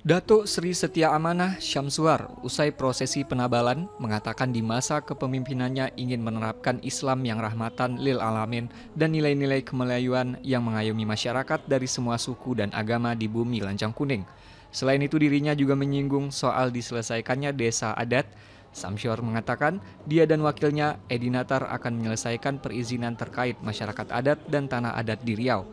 Datuk Sri Setia Amanah Syamsuar usai prosesi penabalan mengatakan di masa kepemimpinannya ingin menerapkan Islam yang rahmatan lil alamin dan nilai-nilai kemelayuan yang mengayomi masyarakat dari semua suku dan agama di bumi Lancang Kuning. Selain itu dirinya juga menyinggung soal diselesaikannya desa adat. Samsyur mengatakan dia dan wakilnya Edi Natar akan menyelesaikan perizinan terkait masyarakat adat dan tanah adat di Riau.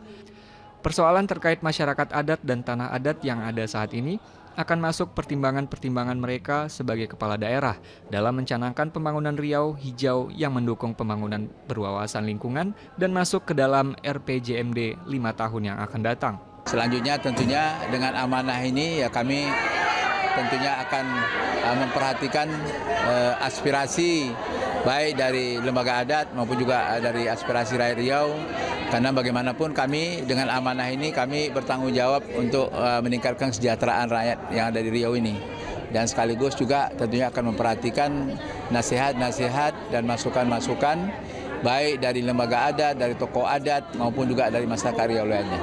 Persoalan terkait masyarakat adat dan tanah adat yang ada saat ini akan masuk pertimbangan-pertimbangan mereka sebagai kepala daerah dalam mencanangkan pembangunan Riau hijau yang mendukung pembangunan berwawasan lingkungan dan masuk ke dalam RPJMD lima tahun yang akan datang. Selanjutnya tentunya dengan amanah ini ya kami tentunya akan uh, memperhatikan uh, aspirasi baik dari lembaga adat maupun juga dari aspirasi rakyat Riau karena bagaimanapun kami dengan amanah ini kami bertanggung jawab untuk uh, meningkatkan kesejahteraan rakyat yang ada di Riau ini. Dan sekaligus juga tentunya akan memperhatikan nasihat-nasihat dan masukan-masukan baik dari lembaga adat, dari tokoh adat maupun juga dari masyarakat Riau lainnya.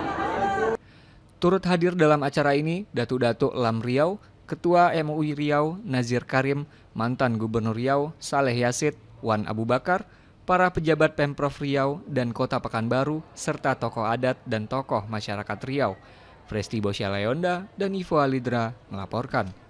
Turut hadir dalam acara ini Datuk-Datuk Lam Riau, Ketua MUI Riau Nazir Karim, mantan Gubernur Riau Saleh Yasid, Wan Abu Bakar, para pejabat Pemprov Riau dan Kota Pekanbaru, serta tokoh adat dan tokoh masyarakat Riau. Presti Bosya Leonda dan Ivo Alidra melaporkan.